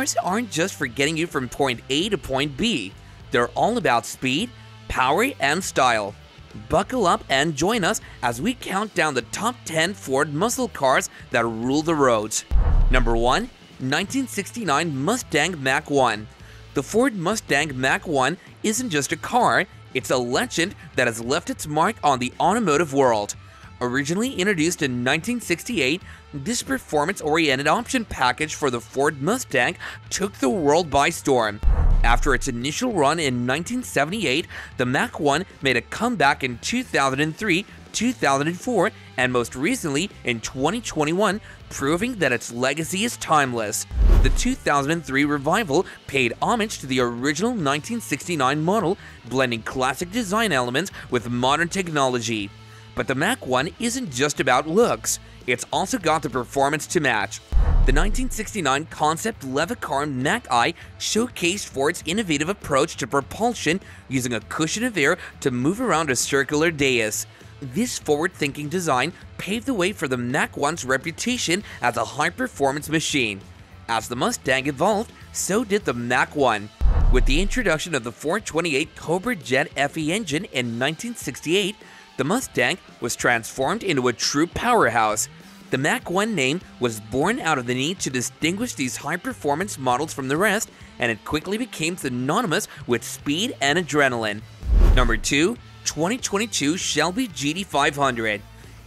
cars aren't just for getting you from point A to point B. They're all about speed, power, and style. Buckle up and join us as we count down the top 10 Ford muscle cars that rule the roads. Number 1, 1969 Mustang Mach 1. The Ford Mustang Mach 1 isn't just a car, it's a legend that has left its mark on the automotive world. Originally introduced in 1968, this performance oriented option package for the Ford Mustang took the world by storm. After its initial run in 1978, the Mach 1 made a comeback in 2003, 2004, and most recently in 2021, proving that its legacy is timeless. The 2003 revival paid homage to the original 1969 model, blending classic design elements with modern technology. But the Mach 1 isn't just about looks, it's also got the performance to match. The 1969 concept Levacar Mach-I showcased Ford's innovative approach to propulsion using a cushion of air to move around a circular dais. This forward-thinking design paved the way for the Mach 1's reputation as a high-performance machine. As the Mustang evolved, so did the Mach 1. With the introduction of the 428 Cobra Jet FE engine in 1968, the Mustang was transformed into a true powerhouse. The Mach 1 name was born out of the need to distinguish these high-performance models from the rest, and it quickly became synonymous with speed and adrenaline. Number 2. 2022 Shelby GT500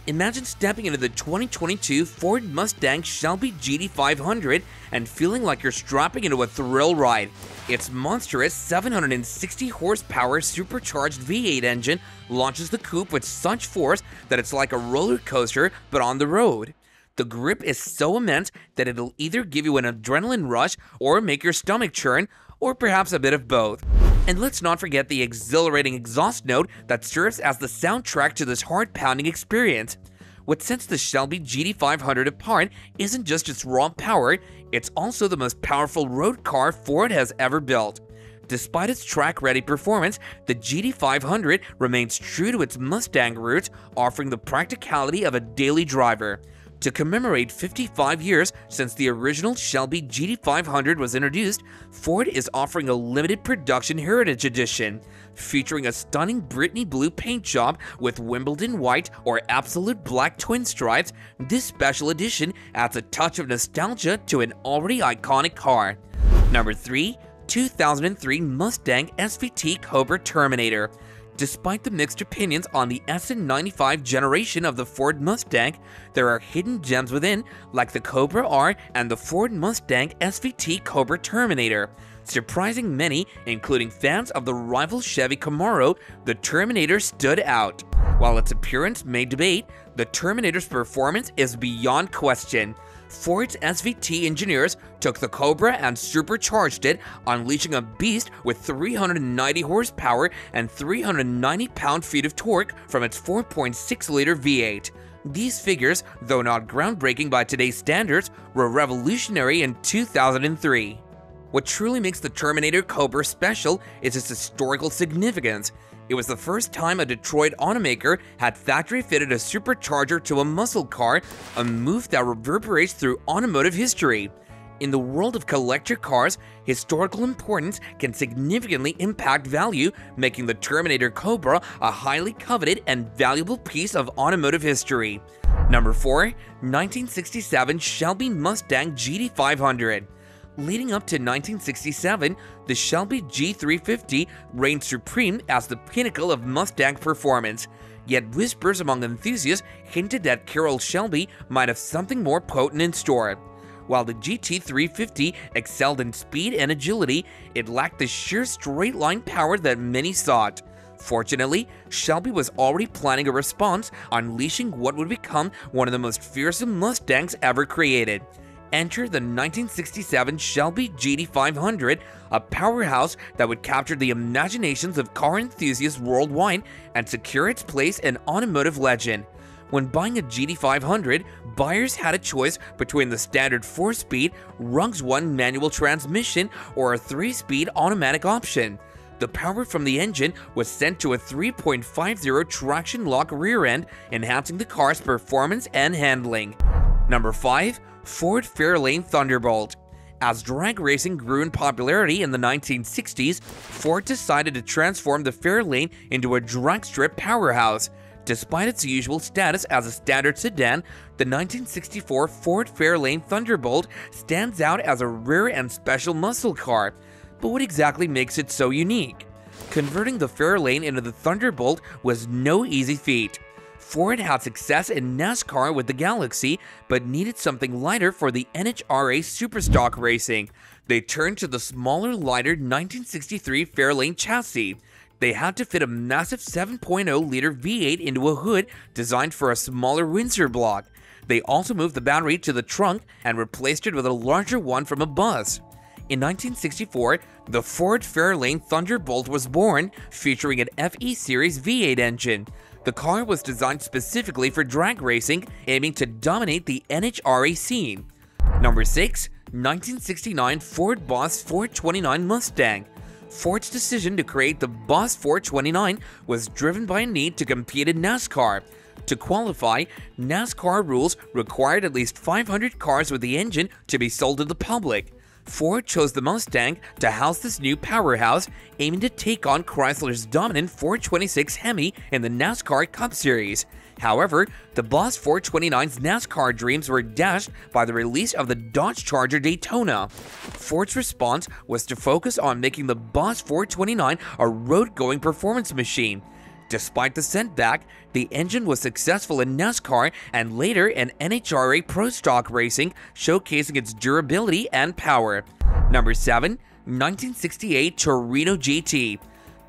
Imagine stepping into the 2022 Ford Mustang Shelby GT500 and feeling like you're strapping into a thrill ride. Its monstrous 760 horsepower supercharged V8 engine launches the coupe with such force that it's like a roller coaster but on the road. The grip is so immense that it'll either give you an adrenaline rush or make your stomach churn, or perhaps a bit of both. And let's not forget the exhilarating exhaust note that serves as the soundtrack to this heart-pounding experience. What sets the Shelby GT500 apart isn't just its raw power, it's also the most powerful road car Ford has ever built. Despite its track-ready performance, the GT500 remains true to its Mustang roots, offering the practicality of a daily driver. To commemorate 55 years since the original Shelby GT500 was introduced, Ford is offering a limited production Heritage Edition. Featuring a stunning Brittany blue paint job with Wimbledon white or absolute black twin stripes, this special edition adds a touch of nostalgia to an already iconic car. Number 3. 2003 Mustang SVT Cobra Terminator Despite the mixed opinions on the SN95 generation of the Ford Mustang, there are hidden gems within, like the Cobra R and the Ford Mustang SVT Cobra Terminator. Surprising many, including fans of the rival Chevy Camaro, the Terminator stood out. While its appearance may debate, the Terminator's performance is beyond question. Ford's SVT engineers took the Cobra and supercharged it, unleashing a beast with 390 horsepower and 390 pound-feet of torque from its 4.6-liter V8. These figures, though not groundbreaking by today's standards, were revolutionary in 2003. What truly makes the Terminator Cobra special is its historical significance. It was the first time a Detroit automaker had factory fitted a supercharger to a muscle car, a move that reverberates through automotive history. In the world of collector cars, historical importance can significantly impact value, making the Terminator Cobra a highly coveted and valuable piece of automotive history. Number 4. 1967 Shelby Mustang GT500 Leading up to 1967, the Shelby G350 reigned supreme as the pinnacle of Mustang performance. Yet whispers among enthusiasts hinted that Carroll Shelby might have something more potent in store. While the GT350 excelled in speed and agility, it lacked the sheer straight line power that many sought. Fortunately, Shelby was already planning a response, unleashing what would become one of the most fearsome Mustangs ever created. Enter the 1967 Shelby GT500, a powerhouse that would capture the imaginations of car enthusiasts worldwide and secure its place in automotive legend. When buying a GT500, buyers had a choice between the standard 4-speed Rungs 1 manual transmission or a 3-speed automatic option. The power from the engine was sent to a 3.50 traction lock rear end, enhancing the car's performance and handling. Number 5. Ford Fairlane Thunderbolt As drag racing grew in popularity in the 1960s, Ford decided to transform the Fairlane into a drag strip powerhouse. Despite its usual status as a standard sedan, the 1964 Ford Fairlane Thunderbolt stands out as a rare and special muscle car. But what exactly makes it so unique? Converting the Fairlane into the Thunderbolt was no easy feat. Ford had success in NASCAR with the Galaxie, but needed something lighter for the NHRA Superstock racing. They turned to the smaller, lighter 1963 Fairlane chassis. They had to fit a massive 7.0 liter V8 into a hood designed for a smaller Windsor block. They also moved the battery to the trunk and replaced it with a larger one from a bus. In 1964, the Ford Fairlane Thunderbolt was born, featuring an FE Series V8 engine. The car was designed specifically for drag racing, aiming to dominate the NHRA scene. Number 6. 1969 Ford Boss 429 Mustang Ford's decision to create the Boss 429 was driven by a need to compete in NASCAR. To qualify, NASCAR rules required at least 500 cars with the engine to be sold to the public. Ford chose the Mustang to house this new powerhouse, aiming to take on Chrysler's dominant 426 Hemi in the NASCAR Cup Series. However, the Boss 429's NASCAR dreams were dashed by the release of the Dodge Charger Daytona. Ford's response was to focus on making the Boss 429 a road-going performance machine. Despite the setback, the engine was successful in NASCAR and later in NHRA Pro Stock racing, showcasing its durability and power. Number 7. 1968 Torino GT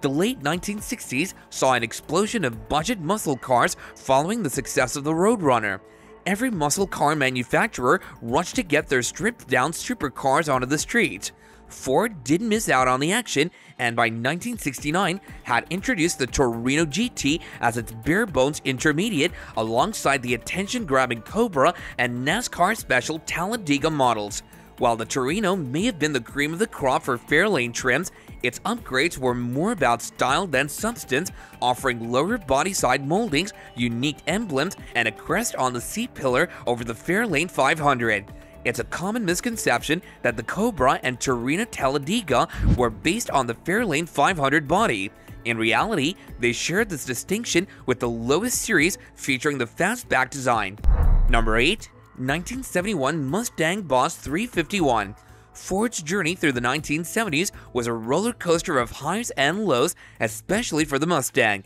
the late 1960s saw an explosion of budget muscle cars following the success of the Roadrunner. Every muscle car manufacturer rushed to get their stripped down supercars onto the streets. Ford didn't miss out on the action and by 1969 had introduced the Torino GT as its bare bones intermediate alongside the attention grabbing Cobra and NASCAR special Talladega models. While the Torino may have been the cream of the crop for Fairlane trims, its upgrades were more about style than substance, offering lower body side moldings, unique emblems, and a crest on the seat pillar over the Fairlane 500. It's a common misconception that the Cobra and Torino Talladega were based on the Fairlane 500 body. In reality, they shared this distinction with the lowest series featuring the fastback design. Number 8. 1971 Mustang Boss 351 Ford's journey through the 1970s was a roller coaster of highs and lows, especially for the Mustang.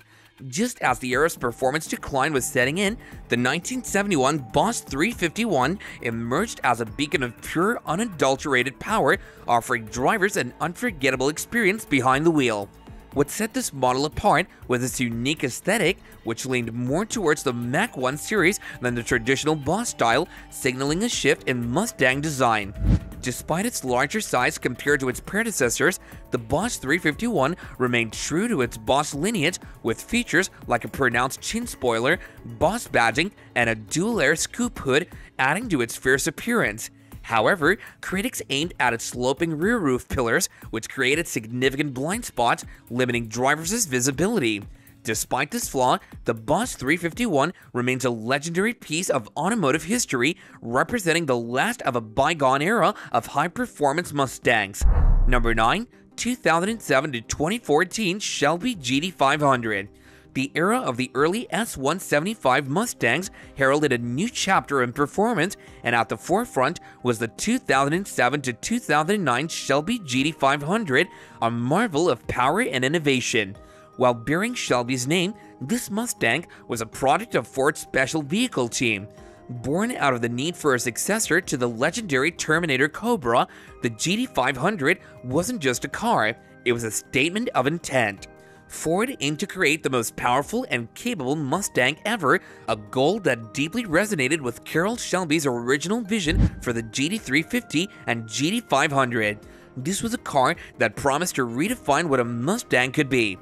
Just as the era's performance decline was setting in, the 1971 Boss 351 emerged as a beacon of pure, unadulterated power, offering drivers an unforgettable experience behind the wheel. What set this model apart was its unique aesthetic, which leaned more towards the Mach 1 series than the traditional Boss style, signaling a shift in Mustang design. Despite its larger size compared to its predecessors, the Boss 351 remained true to its Boss lineage with features like a pronounced chin spoiler, Boss badging, and a dual-air scoop hood adding to its fierce appearance. However, critics aimed at its sloping rear roof pillars, which created significant blind spots, limiting drivers' visibility. Despite this flaw, the Boss 351 remains a legendary piece of automotive history, representing the last of a bygone era of high-performance Mustangs. Number 9. 2007 to 2014 Shelby GT500 the era of the early S175 Mustangs heralded a new chapter in performance, and at the forefront was the 2007 to 2009 Shelby GT500, a marvel of power and innovation. While bearing Shelby's name, this Mustang was a product of Ford's special vehicle team. Born out of the need for a successor to the legendary Terminator Cobra, the GT500 wasn't just a car, it was a statement of intent. Ford aimed to create the most powerful and capable Mustang ever, a goal that deeply resonated with Carroll Shelby's original vision for the GT350 and GT500. This was a car that promised to redefine what a Mustang could be.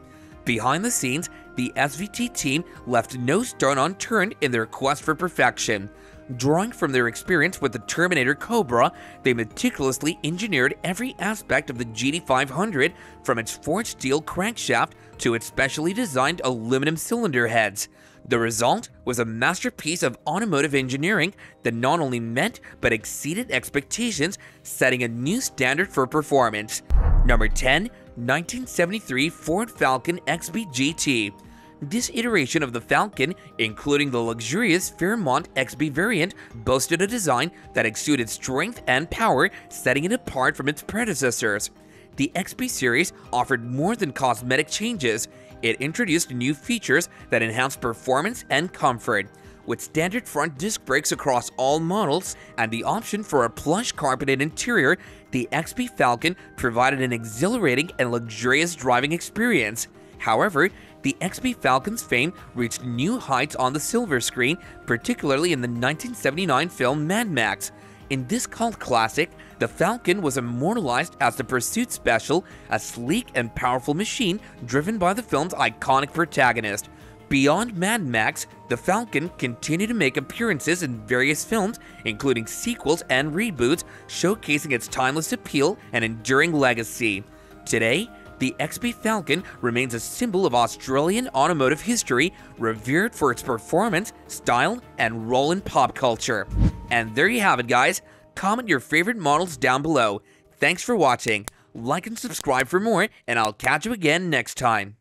Behind the scenes, the SVT team left no stone unturned in their quest for perfection. Drawing from their experience with the Terminator Cobra, they meticulously engineered every aspect of the GT500 from its forged steel crankshaft to its specially designed aluminum cylinder heads. The result was a masterpiece of automotive engineering that not only met but exceeded expectations, setting a new standard for performance. Number 10, 1973 Ford Falcon XB GT. This iteration of the Falcon, including the luxurious Fairmont XB variant, boasted a design that exuded strength and power, setting it apart from its predecessors. The XB series offered more than cosmetic changes. It introduced new features that enhanced performance and comfort. With standard front disc brakes across all models and the option for a plush carpeted interior, the XB Falcon provided an exhilarating and luxurious driving experience. However, the XB Falcon's fame reached new heights on the silver screen, particularly in the 1979 film Mad Max. In this cult classic, the Falcon was immortalized as the Pursuit Special, a sleek and powerful machine driven by the film's iconic protagonist. Beyond Mad Max, the Falcon continued to make appearances in various films, including sequels and reboots, showcasing its timeless appeal and enduring legacy. Today, the XB Falcon remains a symbol of Australian automotive history, revered for its performance, style, and role in pop culture. And there you have it, guys. Comment your favorite models down below. Thanks for watching. Like and subscribe for more, and I'll catch you again next time.